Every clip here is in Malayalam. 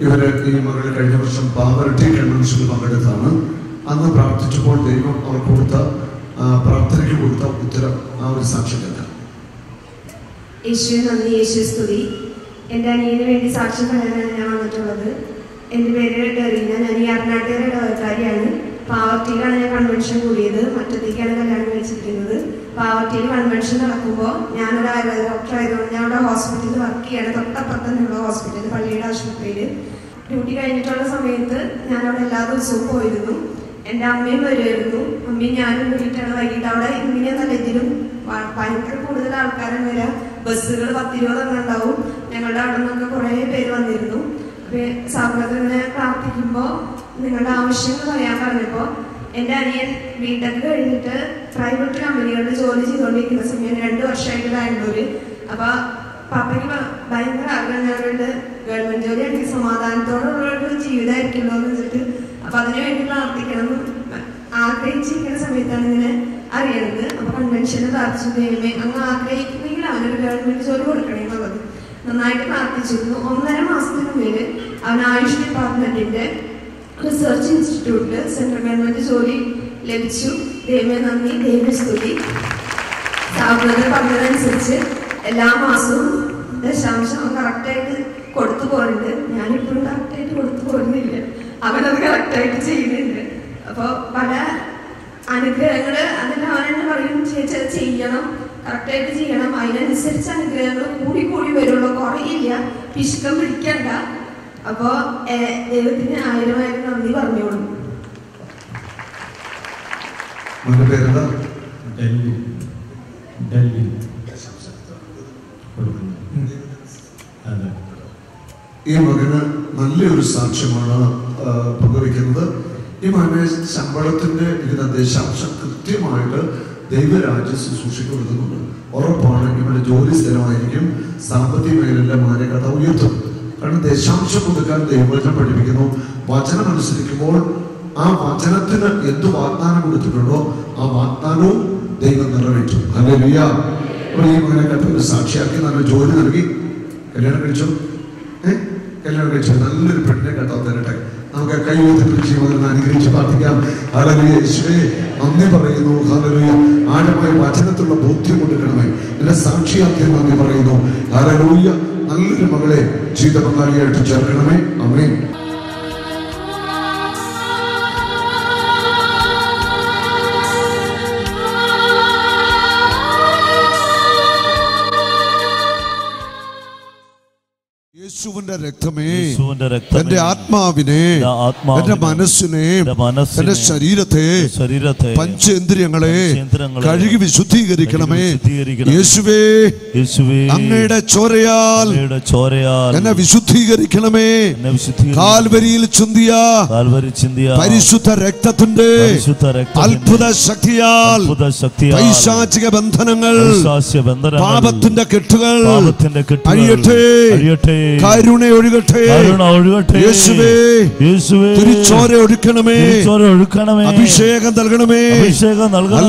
ഹല്ലേലൂയ ഇവർ ഈ മകൾ കഴിഞ്ഞ വർഷം പാവറട്ടി കൺവെൻഷനിൽ പങ്കെടുത്താണ്. അന്ന് പ്രാർത്ഥിച്ചപ്പോൾ ദൈവം അവർ കൊടുത്ത പ്രാർത്ഥനയ്ക്ക് കൊടുത്ത ഉത്തരം ആ ഒരു സാക്ഷി എന്റെ യേശു എന്റെ അനിയന് വേണ്ടി സാക്ഷ്യം പറയാനാണ് ഞാൻ വന്നിട്ടുള്ളത്. എന്റെ പേര് ഡെറീന. ഞാൻ ഈ അർണാട്ടിയുടെ ഇടവക്കാരിയാണ് പാവർട്ടിയിലാണ് ഞാൻ കൺവെൻഷൻ കൂടിയത്. മറ്റത്തേക്കാണ് കല്യാണം കഴിച്ചിരിക്കുന്നത്. പാവർട്ടിയിൽ കൺവെൻഷൻ നടക്കുമ്പോൾ ഞാനൊരു ആയുർവേദ ഡോക്ടർ ആയതുകൊണ്ട് ഞാൻ അവിടെ ഹോസ്പിറ്റലിൽ വർക്ക് ചെയ്യാണ്. തൊട്ടപ്പുറത്ത് നിന്നുള്ള ഹോസ്പിറ്റലിൽ പള്ളിയുടെ ആശുപത്രിയിൽ. ഡ്യൂട്ടി കഴിഞ്ഞിട്ടുള്ള സമയത്ത് ഞാൻ അവിടെ എല്ലാ ദിവസവും പോയിരുന്നു. എന്റെ അമ്മയും വരുമായിരുന്നു. അമ്മയും ഞാനും കൂടിയിട്ടാണ് വൈകിട്ട് അവിടെ ഇങ്ങനെയൊന്നല്ല ഇതിലും ഭയങ്കര കൂടുതൽ ആൾക്കാരും വരാം ബസ്സുകൾ പത്തിരുപതെണ്ണം ഉണ്ടാവും. ഞങ്ങളുടെ അവിടെ നിന്നൊക്കെ കുറേ പേര് വന്നിരുന്നു. സാറിനകത്ത് ഇങ്ങനെ പ്രാർത്ഥിക്കുമ്പോൾ നിങ്ങളുടെ ആവശ്യങ്ങൾ പറയാൻ പറഞ്ഞപ്പോൾ എന്റെ അനിയൻ ബിടെക് കഴിഞ്ഞിട്ട് പ്രൈവറ്റ് കമ്പനികളിൽ ജോലി ചെയ്തുകൊണ്ടിരിക്കുന്ന സമയം രണ്ട് വർഷമായിട്ട് ബാംഗ്ലൂര്. അപ്പൊ പപ്പയ്ക്ക് ഭയങ്കര ആഗ്രഹം ഞങ്ങളുടെ ഗവൺമെന്റ് ജോലി എനിക്ക് സമാധാനത്തോടുള്ള ഒരു ജീവിതമായിരിക്കുമല്ലോ എന്ന് വെച്ചിട്ട് അപ്പൊ അതിനു വേണ്ടി പ്രാർത്ഥിക്കണം ആഗ്രഹിച്ചിരിക്കുന്ന സമയത്താണ് ഇങ്ങനെ അറിയണത് അപ്പൊ കൺവെൻഷന് പ്രാർത്ഥിച്ചു. ദൈവമേ അങ്ങ് ആഗ്രഹിക്കുന്നെങ്കിൽ അവനൊരു ഗവൺമെന്റ് ജോലി കൊടുക്കണേ എന്നുള്ളത്. നന്നായിട്ട് പ്രാർത്ഥിച്ചിരുന്നു. ഒന്നര മാസത്തിനുള്ളിൽ അവൻ ആയുഷ് ഡിപ്പാർട്ട്മെന്റിന്റെ റിസർച്ച് ഇൻസ്റ്റിറ്റ്യൂട്ടിൽ സെൻട്രൽ ഗവൺമെന്റ് ജോലി ലഭിച്ചു. ദൈവമേ നന്ദി ദൈവ സ്തുതി. സാഹചര്യം പറഞ്ഞതനുസരിച്ച് എല്ലാ മാസവും ദശാംശം കറക്റ്റായിട്ട് കൊടുത്തു പോരുന്നുണ്ട്. ഞാനിപ്പോഴും കറക്റ്റായിട്ട് കൊടുത്തു പോരുന്നില്ല. അവനത് കറക്റ്റായിട്ട് ചെയ്യുന്നുണ്ട്. അപ്പോൾ പല അനുഗ്രഹങ്ങൾ അതിന്റെ അവനെന്നെ പറയും ചേച്ചി ചെയ്യണം. കറക്റ്റായിട്ട് ചെയ്യണം. അതിനനുസരിച്ച് അനുഗ്രഹങ്ങൾ കൂടി കൂടി വരുള്ളൂ. കുറയില്ല. പിശുക്കം പിടിക്കണ്ട അപ്പോൾ ദൈവത്തിന് ആയിരം ആയിരം നന്ദി പറഞ്ഞോളൂ. ഡൽഹി. ഡൽഹി. ഈ മകന് നല്ലൊരു സാക്ഷ്യമാണ് പങ്കുവയ്ക്കുന്നത്. ഈ മകനെ ശമ്പളത്തിന്റെ ഇതിന്റെ ദശാംശം കൃത്യമായിട്ട് ദൈവരാജ്യ ശുശ്രൂഷയ്ക്ക് കൊടുക്കുന്നുണ്ട്. ഉറപ്പാണ് ഇവിടെ ജോലി സ്ഥലമായിരിക്കും സാമ്പത്തിക മേഖലയിലെ മകനെ കഥ ഉയർത്തും. കാരണം ദശാംശം കൊടുക്കാൻ ദൈവവചനം പഠിപ്പിക്കുന്നു. വചനം അനുസരിക്കുമ്പോൾ ആ വചനത്തിന് എന്ത് വാഗ്ദാനം കൊടുത്തിട്ടുണ്ടോ ആ വാഗ്ദാനവും ദൈവം നിറവേറ്റും. അല്ലെ അപ്പോൾ ഈ മകനെ സാക്ഷിയാക്കി നല്ല ജോലി നൽകി. കല്യാണം കഴിച്ചു? ഏ? കല്യാണം കഴിച്ചു? നല്ലൊരു പെണ്ണിനെ കണ്ടാൽ തരട്ടെ. നമുക്ക് കൈ ഉയർത്തിപ്പിടിച്ച് മകനെ അനുഗ്രഹിച്ച് പ്രാർത്ഥിക്കാം. ഹല്ലേലൂയ യേശുവേ നന്ദി പറയുന്നു. ഹല്ലേലൂയ. ആഴമായ വചനത്തിലുള്ള ബോധ്യം കൊടുക്കണമേ എന്നെ സാക്ഷിയാക്കി നന്ദി പറയുന്നു. ഹല്ലേലൂയ. നല്ലൊരു മകളെ ജീവിത പങ്കാളിയായിട്ട് ചേർക്കണമേ. അമ്മേ യേശുവിന്റെ രക്തമേ എന്റെ ആത്മാവിനെ എന്റെ മനസ്സിനെ എന്റെ ശരീരത്തെ പഞ്ചേന്ദ്രിയങ്ങളെ കഴുകി വിശുദ്ധീകരിക്കണമേ. യേശുവേ അങ്ങയുടെ ചോരയാൽ ചോരയാൽ എന്നെ വിശുദ്ധീകരിക്കണമേ. കാൽവരിയിൽ ചിന്തിയ കാൽവരി ചിന്തിയ പരിശുദ്ധ രക്തത്തിന്റെ അത്ഭുത ശക്തിയാൽ പൈശാചിക ബന്ധനങ്ങൾ പാപത്തിന്റെ കെട്ടുകൾ അഴിയട്ടെ അഴിയട്ടെ കരുണ ഒഴുകട്ടെ യേശുവേ യേശുവേ തിരിച്ചോര ഒഴുക്കണമേ ഒഴുക്കണമേ അഭിഷേകം നൽകണമേ അഭിഷേകം നൽകണമേ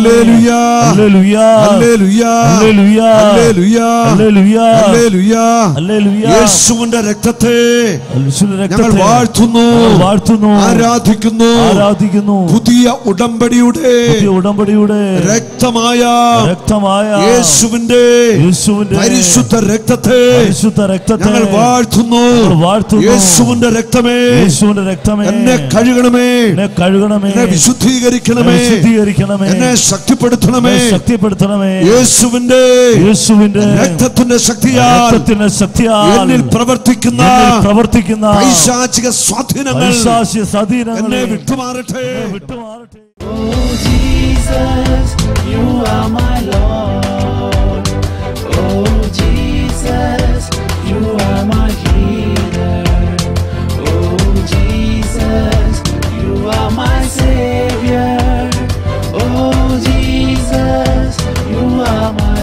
യേശുവിന്റെ രക്തത്തെ ഞങ്ങൾ വാഴ്ത്തുന്നു. വാഴ്ത്തുന്നു. ആരാധിക്കുന്നു. ആരാധിക്കുന്നു. പുതിയ ഉടമ്പടിയുടെ ഉടമ്പടിയുടെ രക്തമായ രക്തമായ യേശുവിന്റെ യേശുവിന്റെ പരിശുദ്ധ രക്തത്തെ പരിശുദ്ധ രക്തത്തെ ഞങ്ങൾ വാഴ്ത്തുന്നു. വാഴ്ത്തുന്നു. യേശുവിന്റെ രക്തമേ യേശുവിന്റെ രക്തമേ എന്നെ കഴുകണമേ എന്നെ കഴുകണമേ എന്നെ വിശുദ്ധീകരിക്കണമേ വിശുദ്ധീകരിക്കണമേ എന്നെ ശക്തിപ്പെടുത്തണമേ ശക്തിപ്പെടുത്തണമേ യേശുവിന്റെ യേശുവിന്റെ രക്തത്തിന്റെ ശക്തിയാൽ രക്തത്തിന്റെ ശക്തിയാൽ എന്നിൽ പ്രവർത്തിക്കുന്ന പ്രവർത്തിക്കുന്ന പൈശാചിക സ്വാധീനങ്ങൾ പൈശാചിക സ്വാധീനങ്ങൾ എന്നെ വിട്ടുമാറട്ടെ വിട്ടുമാറട്ടെ Oh Jesus, you are my Lord. Oh Jesus, you are my healer. Oh Jesus, you are my savior. Oh Jesus, you are my